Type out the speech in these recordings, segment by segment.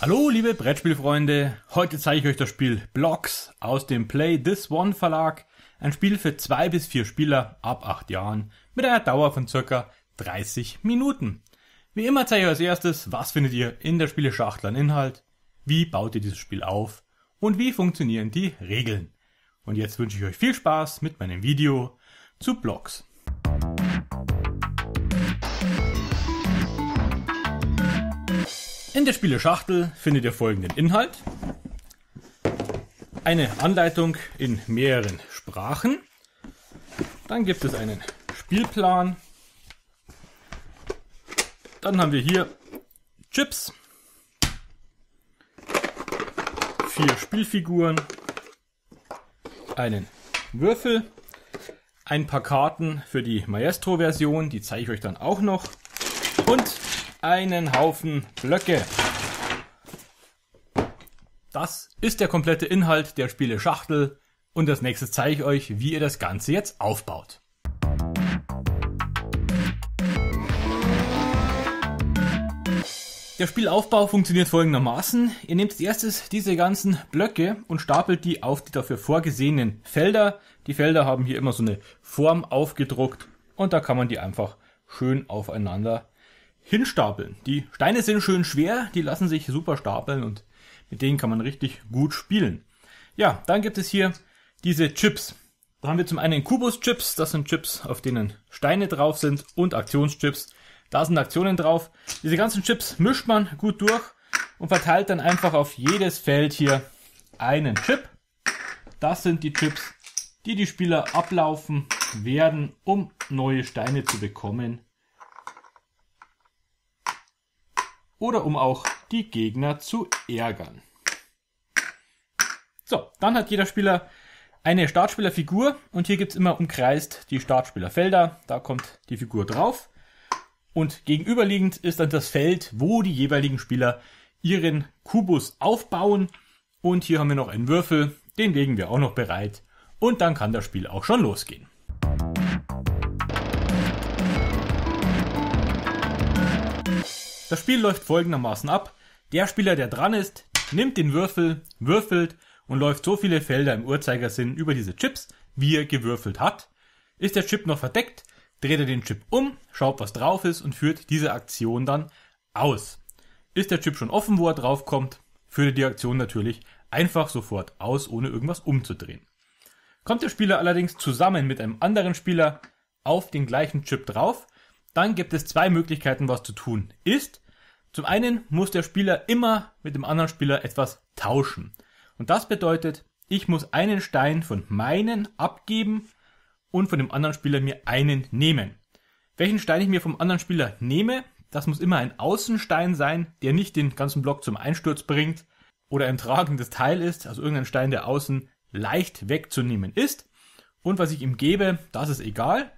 Hallo liebe Brettspielfreunde, heute zeige ich euch das Spiel Blocks aus dem Play This One Verlag. Ein Spiel für zwei bis vier Spieler ab acht Jahren mit einer Dauer von circa 30 Minuten. Wie immer zeige ich euch als erstes, was findet ihr in der Spieleschachtel an Inhalt, wie baut ihr dieses Spiel auf und wie funktionieren die Regeln. Und jetzt wünsche ich euch viel Spaß mit meinem Video zu Blocks. In der Spieleschachtel findet ihr folgenden Inhalt. Eine Anleitung in mehreren Sprachen. Dann gibt es einen Spielplan. Dann haben wir hier Chips. Vier Spielfiguren. Einen Würfel. Ein paar Karten für die Maestro-Version, die zeige ich euch dann auch noch. Und einen Haufen Blöcke. Das ist der komplette Inhalt der Spiele Schachtel und als nächstes zeige ich euch, wie ihr das Ganze jetzt aufbaut. Der Spielaufbau funktioniert folgendermaßen. Ihr nehmt als erstes diese ganzen Blöcke und stapelt die auf die dafür vorgesehenen Felder. Die Felder haben hier immer so eine Form aufgedruckt und da kann man die einfach schön aufeinander hinstapeln. Die Steine sind schön schwer, die lassen sich super stapeln und mit denen kann man richtig gut spielen. Ja, dann gibt es hier diese Chips. Da haben wir zum einen Kubus-Chips, das sind Chips, auf denen Steine drauf sind und Aktionschips. Da sind Aktionen drauf. Diese ganzen Chips mischt man gut durch und verteilt dann einfach auf jedes Feld hier einen Chip. Das sind die Chips, die die Spieler ablaufen werden, um neue Steine zu bekommen oder um auch die Gegner zu ärgern. So, dann hat jeder Spieler eine Startspielerfigur und hier gibt's immer umkreist die Startspielerfelder. Da kommt die Figur drauf. Und gegenüberliegend ist dann das Feld, wo die jeweiligen Spieler ihren Kubus aufbauen. Und hier haben wir noch einen Würfel, den legen wir auch noch bereit. Und dann kann das Spiel auch schon losgehen. Das Spiel läuft folgendermaßen ab. Der Spieler, der dran ist, nimmt den Würfel, würfelt und läuft so viele Felder im Uhrzeigersinn über diese Chips, wie er gewürfelt hat. Ist der Chip noch verdeckt, dreht er den Chip um, schaut, was drauf ist und führt diese Aktion dann aus. Ist der Chip schon offen, wo er draufkommt, führt er die Aktion natürlich einfach sofort aus, ohne irgendwas umzudrehen. Kommt der Spieler allerdings zusammen mit einem anderen Spieler auf den gleichen Chip drauf, dann gibt es zwei Möglichkeiten, was zu tun ist. Zum einen muss der Spieler immer mit dem anderen Spieler etwas tauschen. Und das bedeutet, ich muss einen Stein von meinen abgeben und von dem anderen Spieler mir einen nehmen. Welchen Stein ich mir vom anderen Spieler nehme, das muss immer ein Außenstein sein, der nicht den ganzen Block zum Einsturz bringt oder ein tragendes Teil ist, also irgendein Stein, der außen leicht wegzunehmen ist. Und was ich ihm gebe, das ist egal.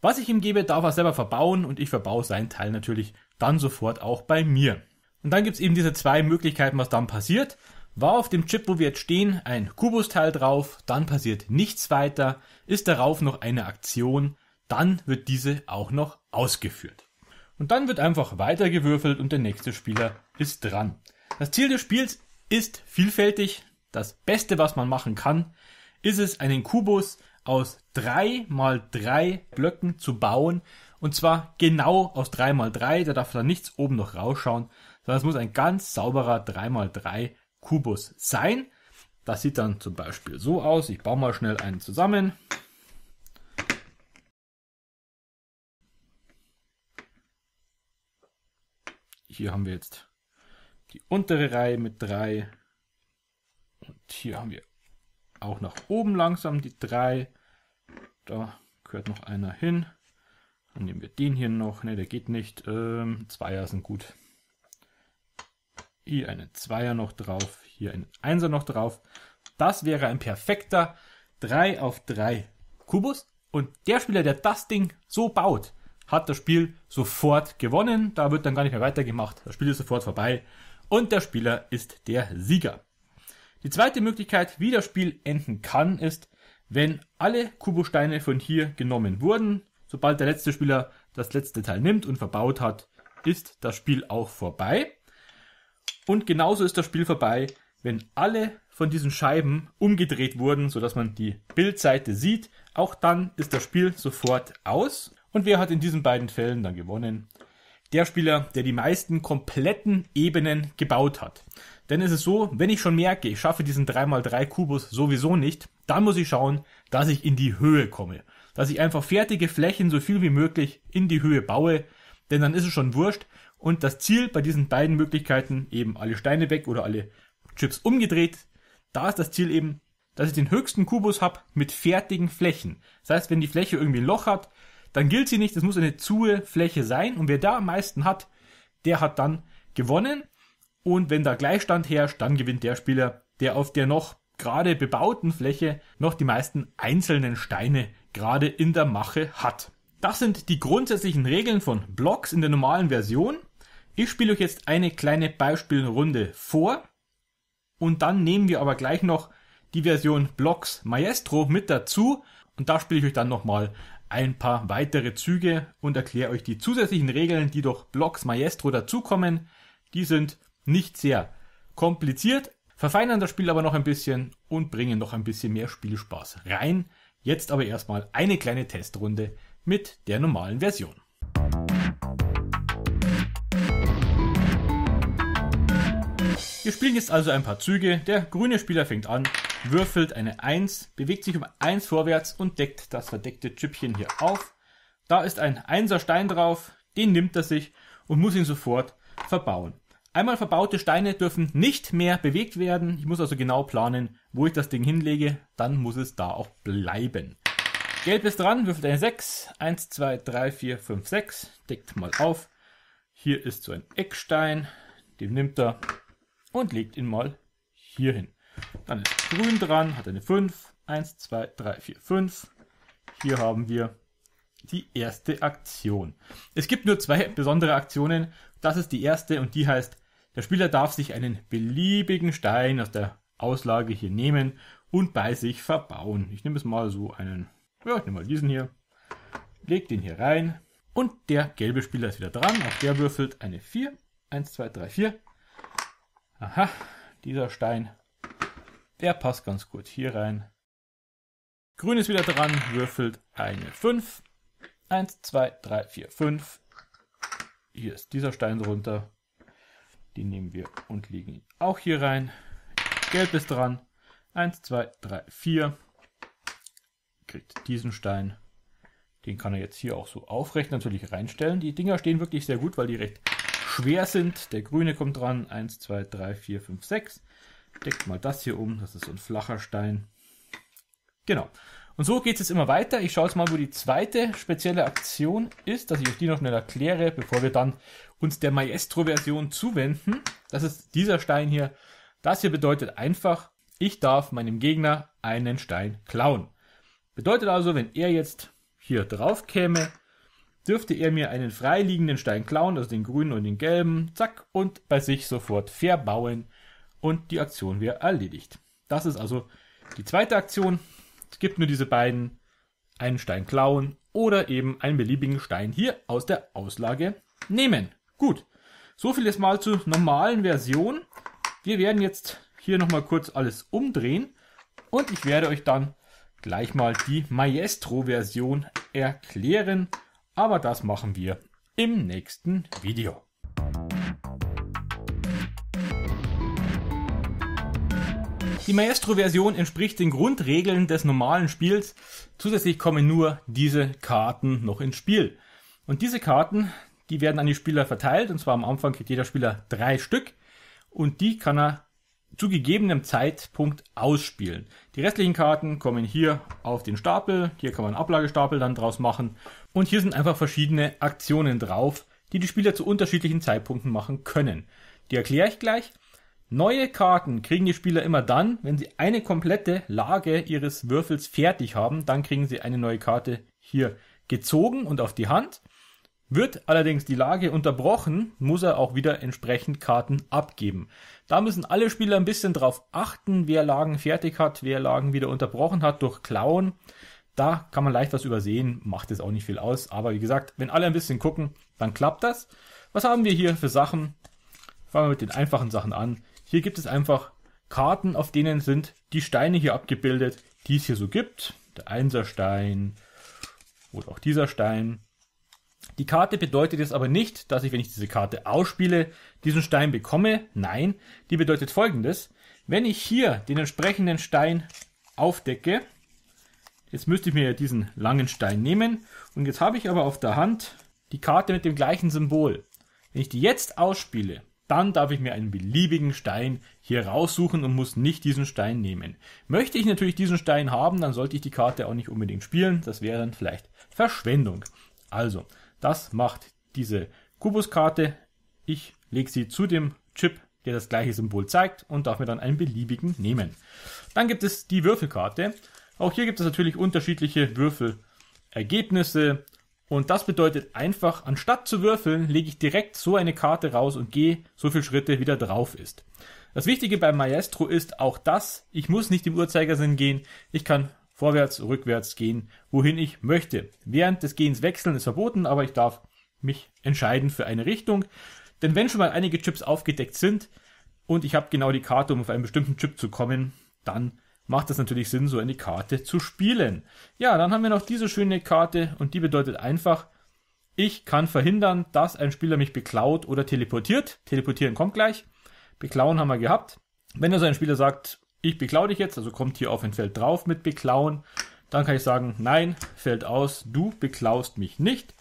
Was ich ihm gebe, darf er selber verbauen und ich verbaue sein Teil natürlich dann sofort auch bei mir. Und dann gibt's eben diese zwei Möglichkeiten, was dann passiert. War auf dem Chip, wo wir jetzt stehen, ein Kubusteil drauf, dann passiert nichts weiter, ist darauf noch eine Aktion, dann wird diese auch noch ausgeführt. Und dann wird einfach weitergewürfelt und der nächste Spieler ist dran. Das Ziel des Spiels ist vielfältig. Das Beste, was man machen kann, ist es, einen Kubus aus drei mal drei Blöcken zu bauen. Und zwar genau aus drei mal drei. Da darf da nichts oben noch rausschauen, sondern es muss ein ganz sauberer drei mal drei Kubus sein. Das sieht dann zum Beispiel so aus. Ich baue mal schnell einen zusammen. Hier haben wir jetzt die untere Reihe mit drei. Und hier haben wir auch nach oben langsam die drei. Da gehört noch einer hin. Dann nehmen wir den hier noch. Ne, der geht nicht. Ähm, Zweier sind gut. Hier einen Zweier noch drauf. Hier einen Einser noch drauf. Das wäre ein perfekter 3 auf 3 Kubus. Und der Spieler, der das Ding so baut, hat das Spiel sofort gewonnen. Da wird dann gar nicht mehr weitergemacht. Das Spiel ist sofort vorbei. Und der Spieler ist der Sieger. Die zweite Möglichkeit, wie das Spiel enden kann, ist, Wenn alle Kubosteine von hier genommen wurden, sobald der letzte Spieler das letzte Teil nimmt und verbaut hat, ist das Spiel auch vorbei. Und genauso ist das Spiel vorbei, wenn alle von diesen Scheiben umgedreht wurden, sodass man die Bildseite sieht. Auch dann ist das Spiel sofort aus. Und wer hat in diesen beiden Fällen dann gewonnen? Der Spieler, der die meisten kompletten Ebenen gebaut hat. Denn es ist so, wenn ich schon merke, ich schaffe diesen 3x3 Kubus sowieso nicht, dann muss ich schauen, dass ich in die Höhe komme. Dass ich einfach fertige Flächen so viel wie möglich in die Höhe baue, denn dann ist es schon wurscht. Und das Ziel bei diesen beiden Möglichkeiten, eben alle Steine weg oder alle Chips umgedreht, da ist das Ziel eben, dass ich den höchsten Kubus habe mit fertigen Flächen. Das heißt, wenn die Fläche irgendwie ein Loch hat, dann gilt sie nicht, es muss eine zuhe Fläche sein und wer da am meisten hat, der hat dann gewonnen. Und wenn da Gleichstand herrscht, dann gewinnt der Spieler, der auf der noch gerade bebauten Fläche noch die meisten einzelnen Steine gerade in der Mache hat. Das sind die grundsätzlichen Regeln von Blocks in der normalen Version. Ich spiele euch jetzt eine kleine Beispielrunde vor und dann nehmen wir aber gleich noch die Version Blocks Maestro mit dazu und da spiele ich euch dann nochmal ein paar weitere Züge und erkläre euch die zusätzlichen Regeln, die durch Blocks Maestro dazukommen. Die sind nicht sehr kompliziert, verfeinern das Spiel aber noch ein bisschen und bringen noch ein bisschen mehr Spielspaß rein. Jetzt aber erstmal eine kleine Testrunde mit der normalen Version. Wir spielen jetzt also ein paar Züge. Der grüne Spieler fängt an, würfelt eine 1, bewegt sich um 1 vorwärts und deckt das verdeckte Chipchen hier auf. Da ist ein 1er Stein drauf, den nimmt er sich und muss ihn sofort verbauen. Einmal verbaute Steine dürfen nicht mehr bewegt werden. Ich muss also genau planen, wo ich das Ding hinlege. Dann muss es da auch bleiben. Gelb ist dran, würfelt eine 6. 1, 2, 3, 4, 5, 6. Deckt mal auf. Hier ist so ein Eckstein. Den nimmt er und legt ihn mal hier hin. Dann ist grün dran, hat eine 5. 1, 2, 3, 4, 5. Hier haben wir die erste Aktion. Es gibt nur zwei besondere Aktionen. Das ist die erste und die heißt, der Spieler darf sich einen beliebigen Stein aus der Auslage hier nehmen und bei sich verbauen. Ich nehme es mal so einen, ja, ich nehme mal diesen hier, leg den hier rein und der gelbe Spieler ist wieder dran. Auch der würfelt eine 4. 1, 2, 3, 4. Aha, dieser Stein, der passt ganz gut hier rein. Grün ist wieder dran, würfelt eine 5. 1, 2, 3, 4, 5. Hier ist dieser Stein drunter. Den nehmen wir und legen auch hier rein. Gelb ist dran. 1, 2, 3, 4. Kriegt diesen Stein. Den kann er jetzt hier auch so aufrecht natürlich reinstellen. Die Dinger stehen wirklich sehr gut, weil die recht schwer sind. Der grüne kommt dran. 1, 2, 3, 4, 5, 6. Deckt mal das hier um. Das ist so ein flacher Stein. Genau. Und so geht es jetzt immer weiter. Ich schaue jetzt mal, wo die zweite spezielle Aktion ist, dass ich euch die noch schnell erkläre, bevor wir dann uns der Maestro-Version zuwenden. Das ist dieser Stein hier. Das hier bedeutet einfach, ich darf meinem Gegner einen Stein klauen. Bedeutet also, wenn er jetzt hier drauf käme, dürfte er mir einen freiliegenden Stein klauen, also den grünen und den gelben, zack, und bei sich sofort verbauen und die Aktion wäre erledigt. Das ist also die zweite Aktion. Es gibt nur diese beiden, einen Stein klauen oder eben einen beliebigen Stein hier aus der Auslage nehmen. Gut, so viel jetzt mal zur normalen Version. Wir werden jetzt hier nochmal kurz alles umdrehen und ich werde euch dann gleich mal die Maestro-Version erklären aber das machen wir im nächsten Video. Die Maestro-Version entspricht den Grundregeln des normalen Spiels. Zusätzlich kommen nur diese Karten noch ins Spiel. Und diese Karten, die werden an die Spieler verteilt. Und zwar am Anfang kriegt jeder Spieler drei Stück. Und die kann er zu gegebenem Zeitpunkt ausspielen. Die restlichen Karten kommen hier auf den Stapel. Hier kann man einen Ablagestapel dann draus machen. Und hier sind einfach verschiedene Aktionen drauf, die die Spieler zu unterschiedlichen Zeitpunkten machen können. Die erkläre ich gleich. Neue Karten kriegen die Spieler immer dann, wenn sie eine komplette Lage ihres Würfels fertig haben. Dann kriegen sie eine neue Karte hier gezogen und auf die Hand. Wird allerdings die Lage unterbrochen, muss er auch wieder entsprechend Karten abgeben. Da müssen alle Spieler ein bisschen drauf achten, wer Lagen fertig hat, wer Lagen wieder unterbrochen hat durch Klauen. Da kann man leicht was übersehen, macht es auch nicht viel aus. Aber wie gesagt, wenn alle ein bisschen gucken, dann klappt das. Was haben wir hier für Sachen? Fangen wir mit den einfachen Sachen an. Hier gibt es einfach Karten, auf denen sind die Steine hier abgebildet, die es hier so gibt. Der Einserstein oder auch dieser Stein. Die Karte bedeutet jetzt aber nicht, dass ich, wenn ich diese Karte ausspiele, diesen Stein bekomme. Nein, die bedeutet folgendes. Wenn ich hier den entsprechenden Stein aufdecke, jetzt müsste ich mir diesen langen Stein nehmen und jetzt habe ich aber auf der Hand die Karte mit dem gleichen Symbol. Wenn ich die jetzt ausspiele, dann darf ich mir einen beliebigen Stein hier raussuchen und muss nicht diesen Stein nehmen. Möchte ich natürlich diesen Stein haben, dann sollte ich die Karte auch nicht unbedingt spielen. Das wäre dann vielleicht Verschwendung. Also, das macht diese Kubuskarte. Ich lege sie zu dem Chip, der das gleiche Symbol zeigt und darf mir dann einen beliebigen nehmen. Dann gibt es die Würfelkarte. Auch hier gibt es natürlich unterschiedliche Würfelergebnisse. Und das bedeutet einfach, anstatt zu würfeln, lege ich direkt so eine Karte raus und gehe so viele Schritte, wie da drauf ist. Das Wichtige beim Maestro ist auch das, ich muss nicht im Uhrzeigersinn gehen, ich kann vorwärts, rückwärts gehen, wohin ich möchte. Während des Gehens wechseln ist verboten, aber ich darf mich entscheiden für eine Richtung. Denn wenn schon mal einige Chips aufgedeckt sind und ich habe genau die Karte, um auf einen bestimmten Chip zu kommen, dann macht es natürlich Sinn, so eine Karte zu spielen. Ja, dann haben wir noch diese schöne Karte und die bedeutet einfach, ich kann verhindern, dass ein Spieler mich beklaut oder teleportiert. Teleportieren kommt gleich. Beklauen haben wir gehabt. Wenn also ein Spieler sagt, ich beklau dich jetzt, also kommt hier auf ein Feld drauf mit beklauen, dann kann ich sagen, nein, fällt aus, du beklaust mich nicht.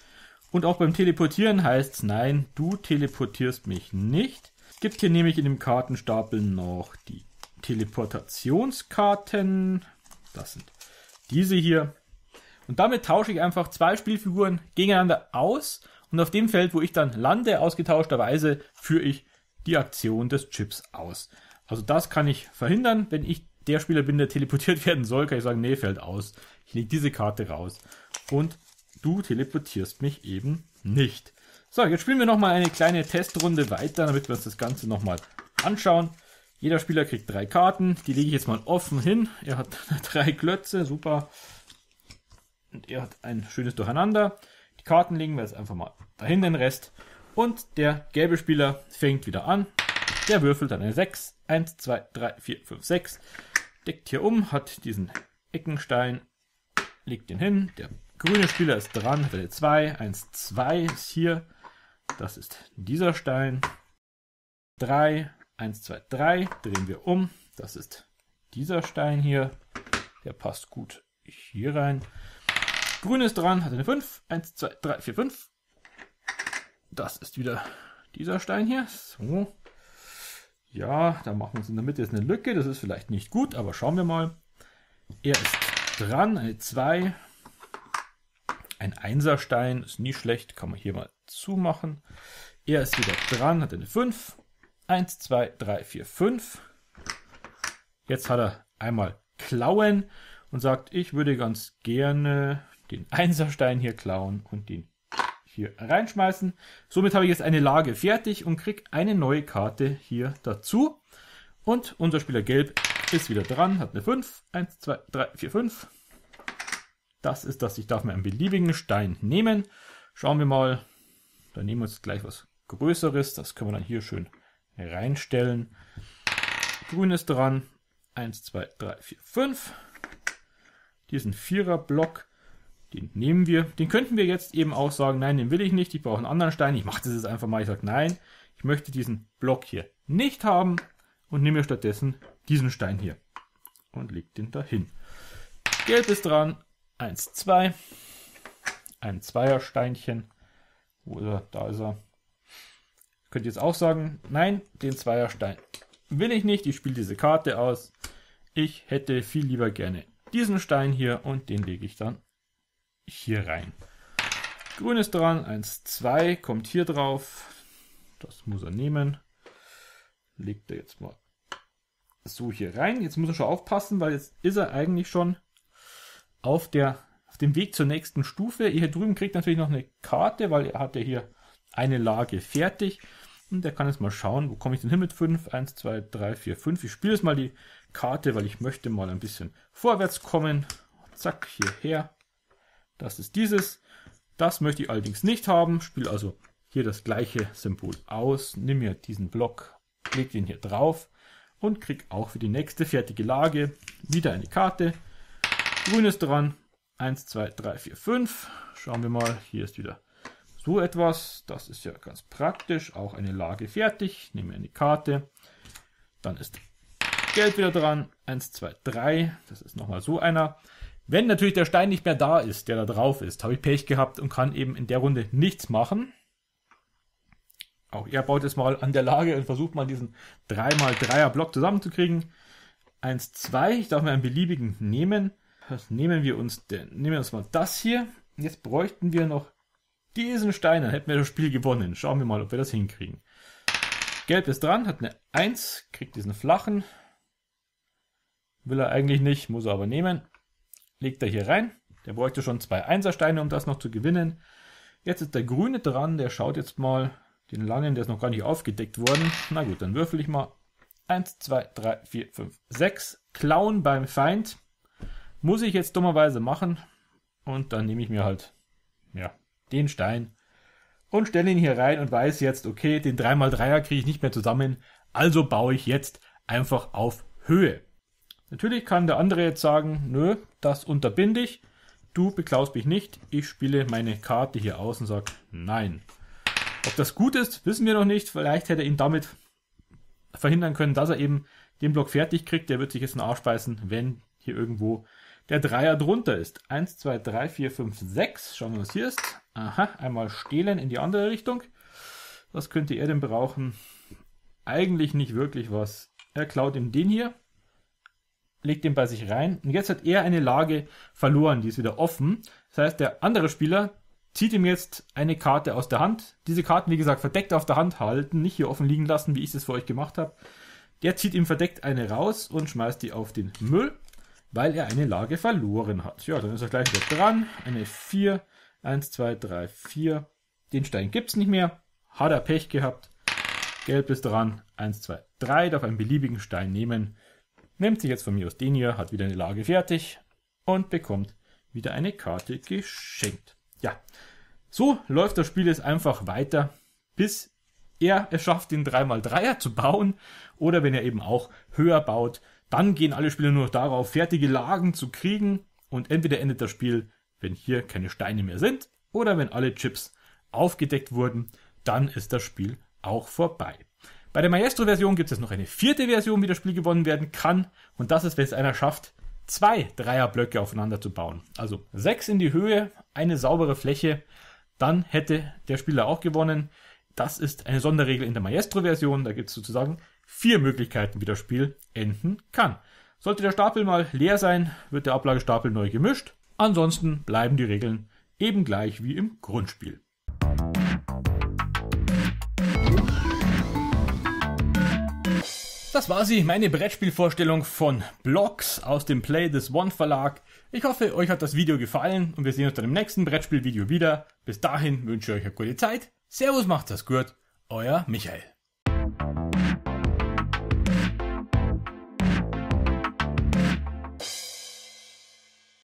Und auch beim Teleportieren heißt es, nein, du teleportierst mich nicht. Es gibt hier nämlich in dem Kartenstapel noch die Teleportationskarten. Das sind diese hier. Und damit tausche ich einfach zwei Spielfiguren gegeneinander aus. Und auf dem Feld, wo ich dann lande, ausgetauscherweise, führe ich die Aktion des Chips aus. Also das kann ich verhindern. Wenn ich der Spieler bin, der teleportiert werden soll, kann ich sagen, nee, fällt aus. Ich lege diese Karte raus. Und du teleportierst mich eben nicht. So, jetzt spielen wir nochmal eine kleine Testrunde weiter, damit wir uns das Ganze nochmal anschauen. Jeder Spieler kriegt drei Karten. Die lege ich jetzt mal offen hin. Er hat drei Klötze, super. Und er hat ein schönes Durcheinander. Die Karten legen wir jetzt einfach mal dahin den Rest. Und der gelbe Spieler fängt wieder an. Der würfelt dann eine 6. 1, 2, 3, 4, 5, 6. Deckt hier um, hat diesen Eckenstein, legt den hin. Der grüne Spieler ist dran, hat eine 2. 1, 2 ist hier. Das ist dieser Stein. 3, 1, 2, 3, drehen wir um. Das ist dieser Stein hier. Der passt gut hier rein. Grün ist dran, hat eine 5. 1, 2, 3, 4, 5. Das ist wieder dieser Stein hier. So. Ja, da machen wir uns in der Mitte jetzt eine Lücke. Das ist vielleicht nicht gut, aber schauen wir mal. Er ist dran, eine 2. Ein Einserstein ist nie schlecht, kann man hier mal zumachen. Er ist wieder dran, hat eine 5. 1, 2, 3, 4, 5. Jetzt hat er einmal Klauen und sagt, ich würde ganz gerne den Einserstein hier klauen und den hier reinschmeißen. Somit habe ich jetzt eine Lage fertig und kriege eine neue Karte hier dazu. Und unser Spieler Gelb ist wieder dran, hat eine 5. 1, 2, 3, 4, 5. Das ist das. Ich darf mir einen beliebigen Stein nehmen. Schauen wir mal. Dann nehmen wir uns gleich was Größeres. Das können wir dann hier schön reinstellen. Grün ist dran. 1, 2, 3, 4, 5. Diesen Vierer-Block, den nehmen wir. Den könnten wir jetzt eben auch sagen, nein, den will ich nicht, ich brauche einen anderen Stein. Ich mache das jetzt einfach mal. Ich sage, nein, ich möchte diesen Block hier nicht haben und nehme stattdessen diesen Stein hier und leg den dahin. Gelb ist dran. 1, 2. Ein Zweiersteinchen. Wo ist er? Da ist er. Könnt ihr jetzt auch sagen, nein, den Zweierstein will ich nicht, ich spiele diese Karte aus. Ich hätte viel lieber gerne diesen Stein hier und den lege ich dann hier rein. Grün ist dran, 1, 2, kommt hier drauf. Das muss er nehmen. Legt er jetzt mal so hier rein. Jetzt muss er schon aufpassen, weil jetzt ist er eigentlich schon auf der, auf den Weg zur nächsten Stufe. Hier drüben kriegt natürlich noch eine Karte, weil er hat ja hier eine Lage fertig. Und der kann jetzt mal schauen, wo komme ich denn hin mit 5? 1, 2, 3, 4, 5. Ich spiele jetzt mal die Karte, weil ich möchte mal ein bisschen vorwärts kommen. Zack, hierher. Das ist dieses. Das möchte ich allerdings nicht haben. Spiele also hier das gleiche Symbol aus. Nimm mir diesen Block, leg den hier drauf und krieg auch für die nächste fertige Lage wieder eine Karte. Grün ist dran. 1, 2, 3, 4, 5. Schauen wir mal. Hier ist wieder so etwas. Das ist ja ganz praktisch. Auch eine Lage fertig. Nehmen wir eine Karte. Dann ist Gelb wieder dran. 1, 2, 3. Das ist nochmal so einer. Wenn natürlich der Stein nicht mehr da ist, der da drauf ist, habe ich Pech gehabt und kann eben in der Runde nichts machen. Auch er baut jetzt mal an der Lage und versucht mal diesen 3x3er Block zusammenzukriegen. 1, 2. Ich darf mir einen beliebigen nehmen. Was nehmen wir uns denn? Nehmen wir uns mal das hier. Jetzt bräuchten wir noch diesen Stein. Dann hätten wir das Spiel gewonnen. Schauen wir mal, ob wir das hinkriegen. Gelb ist dran, hat eine 1, kriegt diesen flachen. Will er eigentlich nicht, muss er aber nehmen. Legt er hier rein. Der bräuchte schon zwei Einsersteine, um das noch zu gewinnen. Jetzt ist der Grüne dran, der schaut jetzt mal den langen, der ist noch gar nicht aufgedeckt worden. Na gut, dann würfel ich mal. 1, 2, 3, 4, 5, 6. Klauen beim Feind. Muss ich jetzt dummerweise machen. Und dann nehme ich mir halt, ja, den Stein und stelle ihn hier rein und weiß jetzt, okay, den 3x3er kriege ich nicht mehr zusammen. Also baue ich jetzt einfach auf Höhe. Natürlich kann der andere jetzt sagen, nö, das unterbinde ich. Du beklaust mich nicht. Ich spiele meine Karte hier aus und sage nein. Ob das gut ist, wissen wir noch nicht. Vielleicht hätte er ihn damit verhindern können, dass er eben den Block fertig kriegt. Der wird sich jetzt in den Arsch beißen, wenn hier irgendwo der Dreier drunter ist. 1, 2, 3, 4, 5, 6. Schauen wir, was hier ist. Aha, einmal stehlen in die andere Richtung. Was könnte er denn brauchen? Eigentlich nicht wirklich was. Er klaut ihm den hier legt den bei sich rein und jetzt hat er eine Lage verloren, die ist wieder offen. Das heißt, der andere Spieler zieht ihm jetzt eine Karte aus der Hand. Diese Karten, wie gesagt, verdeckt auf der Hand halten, nicht hier offen liegen lassen, wie ich es für euch gemacht habe. Der zieht ihm verdeckt eine raus und schmeißt die auf den Müll, weil er eine Lage verloren hat. Ja, dann ist er gleich wieder dran. Eine 4, 1, 2, 3, 4. Den Stein gibt's nicht mehr. Hat er Pech gehabt. Gelb ist dran. 1, 2, 3. Darf einen beliebigen Stein nehmen nimmt sich jetzt von mir aus den hier, hat wieder eine Lage fertig und bekommt wieder eine Karte geschenkt. Ja, so läuft das Spiel jetzt einfach weiter, bis er es schafft, den 3x3er zu bauen oder wenn er eben auch höher baut, dann gehen alle Spieler nur darauf, fertige Lagen zu kriegen und entweder endet das Spiel, wenn hier keine Steine mehr sind oder wenn alle Chips aufgedeckt wurden, dann ist das Spiel auch vorbei. Bei der Maestro-Version gibt es noch eine vierte Version, wie das Spiel gewonnen werden kann. Und das ist, wenn es einer schafft, zwei Dreierblöcke aufeinander zu bauen. Also sechs in die Höhe, eine saubere Fläche. Dann hätte der Spieler auch gewonnen. Das ist eine Sonderregel in der Maestro-Version. Da gibt es sozusagen vier Möglichkeiten, wie das Spiel enden kann. Sollte der Stapel mal leer sein, wird der Ablagestapel neu gemischt. Ansonsten bleiben die Regeln eben gleich wie im Grundspiel. Das war sie, meine Brettspielvorstellung von Blocks aus dem Play des One Verlag. Ich hoffe, euch hat das Video gefallen und wir sehen uns dann im nächsten Brettspielvideo wieder. Bis dahin wünsche ich euch eine gute Zeit. Servus, macht's das gut. Euer Michael.